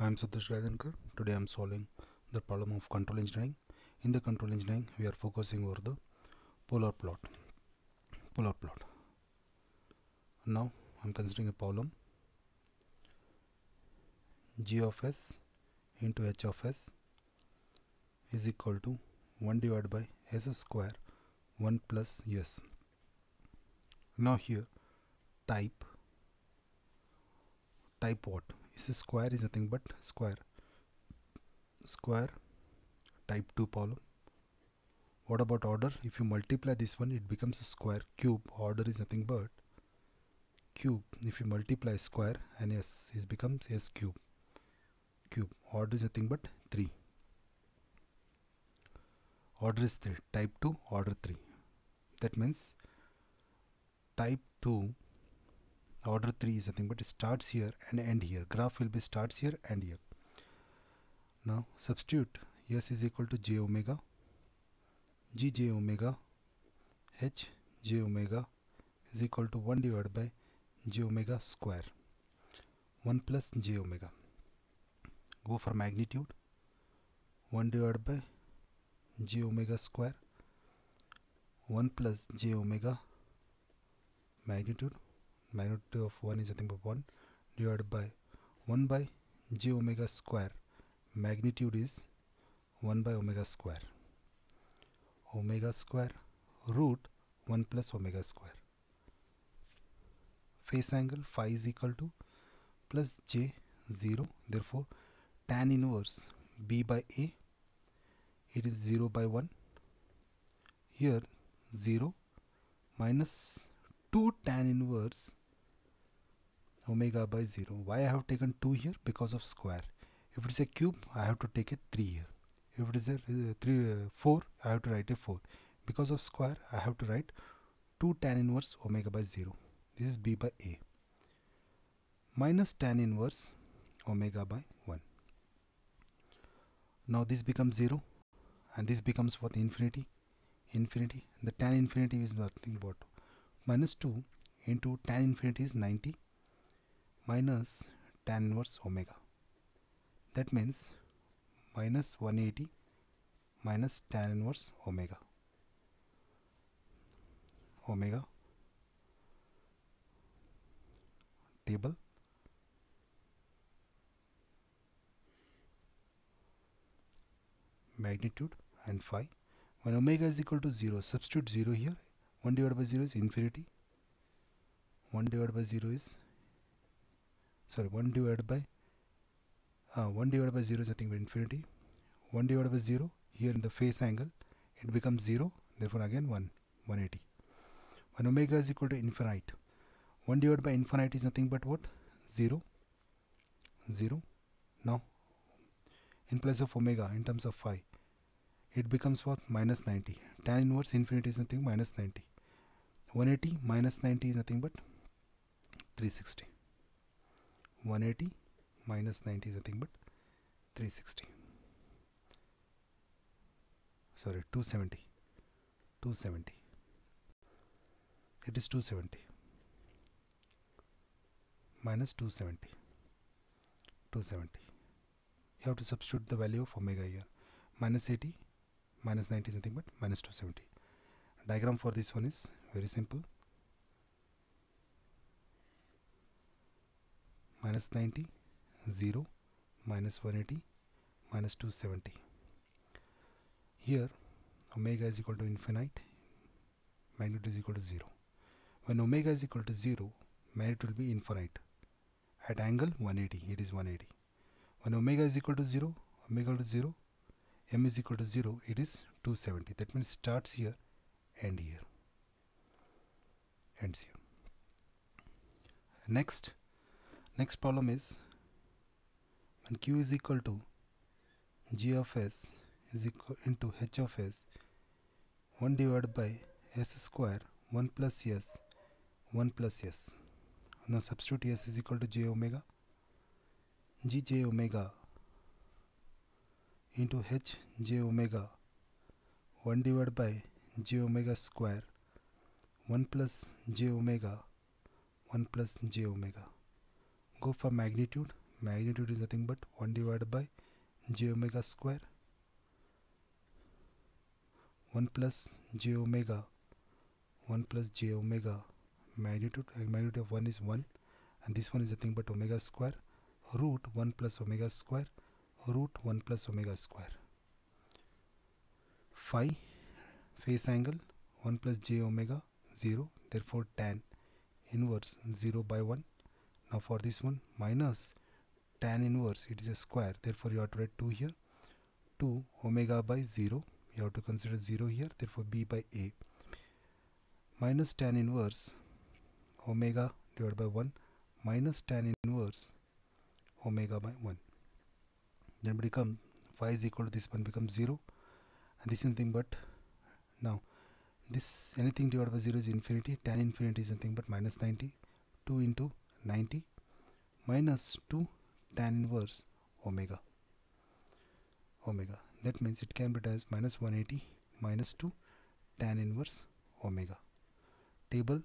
I am Santosh Gaidhankar. Today I am solving the problem of control engineering. In the control engineering, we are focusing over the polar plot. Polar plot. Now I am considering a problem g of s into h of s is equal to 1 divided by s square 1 plus s. Now here type type what is square is nothing but square. Square type 2 problem what about order? If you multiply this one it becomes a square cube. Order is nothing but cube. If you multiply square and s it becomes s cube. Cube. Order is nothing but 3 order is 3 type 2 order 3 that means type 2 order 3 is nothing but it starts here and end here. Graph will be starts here and here. Now substitute s is equal to j omega g j omega h j omega is equal to 1 divided by j omega square. 1 plus j omega. Go for magnitude. 1 divided by j omega square. 1 plus j omega magnitude magnitude of 1 is nothing but 1 divided by 1 by j omega square. Magnitude is 1 by omega square. Omega square root 1 plus omega square. Phase angle phi is equal to plus j 0 therefore tan inverse b by a it is 0 by 1 here 0 minus 2 tan inverse omega by 0 why I have taken 2 here? Because of square. If it is a cube I have to take a 3 here. If it is a uh, 3 uh, 4 I have to write a 4 because of square I have to write 2 tan inverse omega by 0 this is b by a. Minus tan inverse omega by 1 now this becomes 0 and this becomes what? Infinity? Infinity. The tan infinity is nothing but minus 2 into tan infinity is 90 minus tan inverse omega. That means minus 180 minus tan inverse omega. Omega table magnitude and phi. When omega is equal to 0 substitute 0 here 1 divided by 0 is infinity 1 divided by 0 is sorry 1 divided by uh, 1 divided by 0 is nothing but infinity. 1 divided by 0 here in the phase angle it becomes 0 therefore again 1 180 when omega is equal to infinite 1 divided by infinite is nothing but what? 0 0 now in place of omega in terms of phi it becomes what? Minus 90 tan inverse infinity is nothing minus 90 180 minus 90 is nothing but 360 180 minus 90 is nothing but 360 sorry 270 270 it is 270 minus 270 270 you have to substitute the value of omega here. Minus 80 minus 90 is nothing but minus 270 diagram for this one is very simple minus 90 0 minus 180 minus 270 here omega is equal to infinite magnitude is equal to 0 when omega is equal to 0 magnitude will be infinite at angle 180 it is 180 when omega is equal to 0 omega to 0 m is equal to 0 it is 270 that means starts here and here ends here. Next next problem is when q is equal to g of s is equal into h of s 1 divided by s square 1 plus s 1 plus s. Now substitute s is equal to j omega. G j omega into h j omega 1 divided by j omega square 1 plus j omega 1 plus j omega go for magnitude. Magnitude is nothing but 1 divided by j omega square. 1 plus j omega. 1 plus j omega. Magnitude uh, magnitude of 1 is 1 and this one is nothing but omega square root 1 plus omega square root 1 plus omega square. Phi phase angle 1 plus j omega 0 therefore tan inverse 0 by 1 now for this one minus tan inverse it is a square. Therefore you have to write 2 here. 2 omega by 0 you have to consider 0 here. Therefore b by a. Minus tan inverse omega divided by 1 minus tan inverse omega by 1 then become phi is equal to this one becomes 0 and this is nothing but now this anything divided by 0 is infinity. Tan infinity is nothing but minus 90 2 into 90 minus 2 tan inverse omega. Omega. That means it can be written as minus 180 minus 2 tan inverse omega. Table.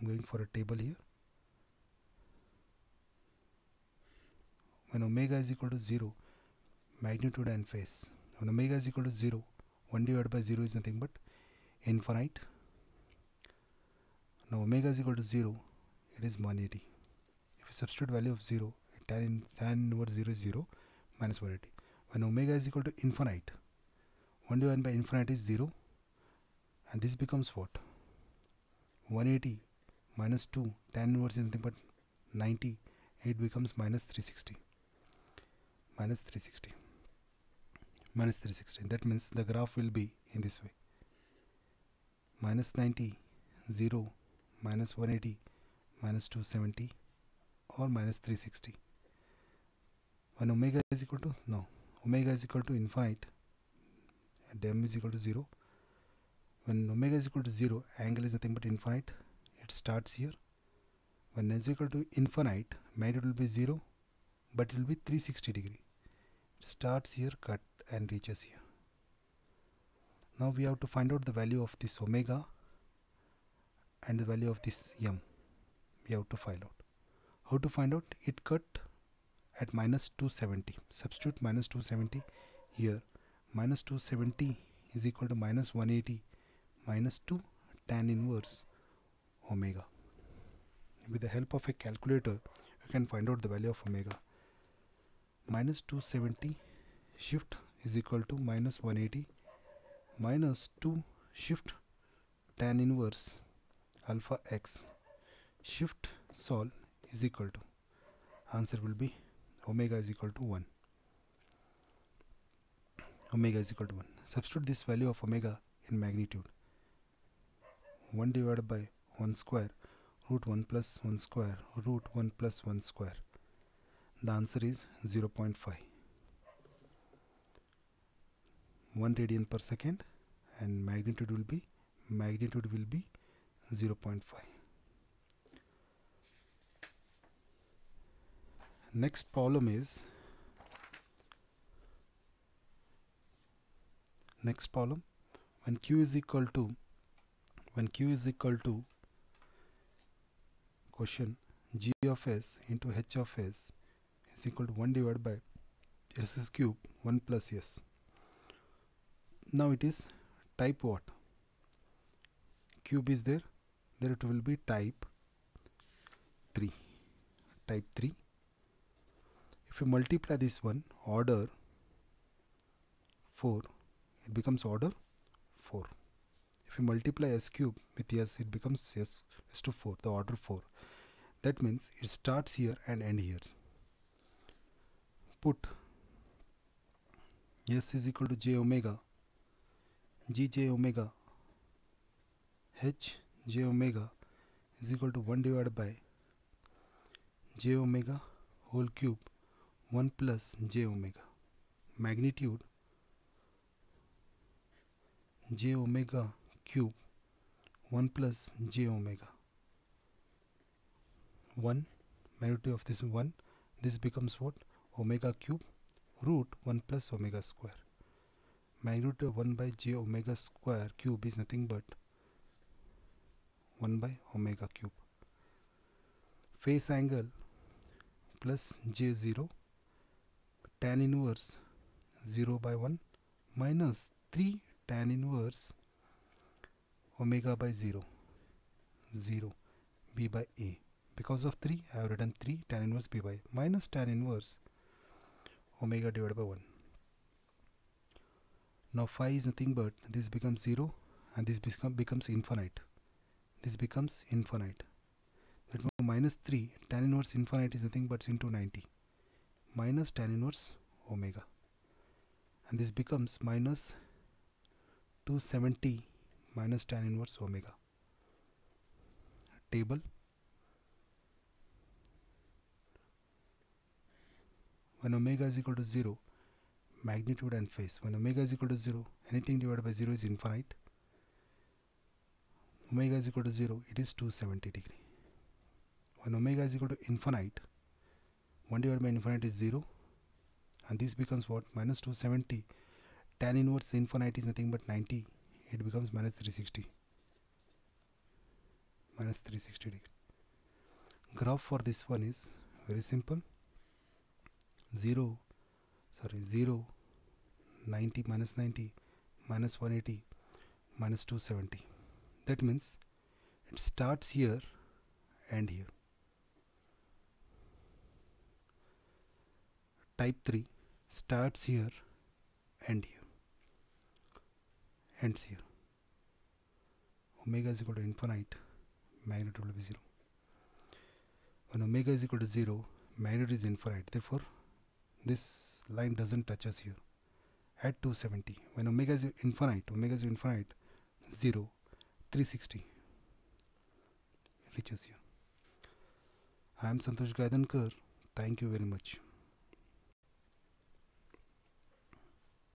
I'm going for a table here. When omega is equal to 0 magnitude and phase. When omega is equal to 0 1 divided by 0 is nothing but infinite. Now omega is equal to 0 it is 180 if you substitute value of 0 tan, in, tan inverse 0 is 0 minus 180 when omega is equal to infinite 1 divided by infinite is 0 and this becomes what? 180 minus 2 tan inverse is nothing but 90 it becomes minus 360 minus 360 minus 360 that means the graph will be in this way. Minus 90 0 minus 180 minus 270 or minus 360 when omega is equal to no omega is equal to infinite and m is equal to 0 when omega is equal to 0 angle is nothing but infinite. It starts here. When n is equal to infinite magnitude will be 0 but it will be 360 degree. It starts here cut and reaches here. Now we have to find out the value of this omega and the value of this m. We have to find out how to find out? It cut at minus 270 substitute minus 270 here. Minus 270 is equal to minus 180 minus 2 tan inverse omega. With the help of a calculator you can find out the value of omega. Minus 270 shift is equal to minus 180 minus 2 shift tan inverse alpha x. Shift sol is equal to answer will be omega is equal to 1 omega is equal to 1 substitute this value of omega in magnitude. 1 divided by 1 square root 1 plus 1 square root 1 plus 1 square. The answer is 0.5 1 radian per second and magnitude will be magnitude will be 0.5 next problem is next problem when q is equal to when q is equal to question g of s into h of s is equal to 1 divided by s is cube 1 plus s. Now it is type what? Cube is there there it will be type 3 type 3 if you multiply this one order 4 it becomes order 4 if you multiply s cube with s it becomes s, s to 4 the order 4 that means it starts here and end here. Put s is equal to j omega g j omega h j omega is equal to 1 divided by j omega whole cube 1 plus j omega magnitude j omega cube 1 plus j omega 1 magnitude of this 1 this becomes what? Omega cube root 1 plus omega square. Magnitude of 1 by j omega square cube is nothing but 1 by omega cube. Phase angle plus j0 tan inverse 0 by 1 minus 3 tan inverse omega by 0 0 b by a. Because of 3 I have written 3 tan inverse b by minus tan inverse omega divided by 1 now phi is nothing but this becomes 0 and this become, becomes infinite. This becomes infinite. That minus 3 tan inverse infinite is nothing but into 90 minus tan inverse omega. And this becomes minus 270 minus tan inverse omega. Table. When omega is equal to 0 magnitude and phase. When omega is equal to 0 anything divided by 0 is infinite. Omega is equal to 0 it is 270 degree. When omega is equal to infinite 1 divided by infinite is 0 and this becomes what? Minus 270 tan inverse infinite is nothing but 90 it becomes minus 360 minus 360 degree. Graph for this one is very simple. 0 sorry 0 90 minus 90 minus 180 minus 270 that means it starts here and here type 3 starts here and here. Ends here. Omega is equal to infinite magnitude will be 0 when omega is equal to 0 magnitude is infinite. Therefore this line doesn't touch us here. At 270 when omega is infinite omega is infinite 0 360 reaches here. I am santosh Gaidhankar thank you very much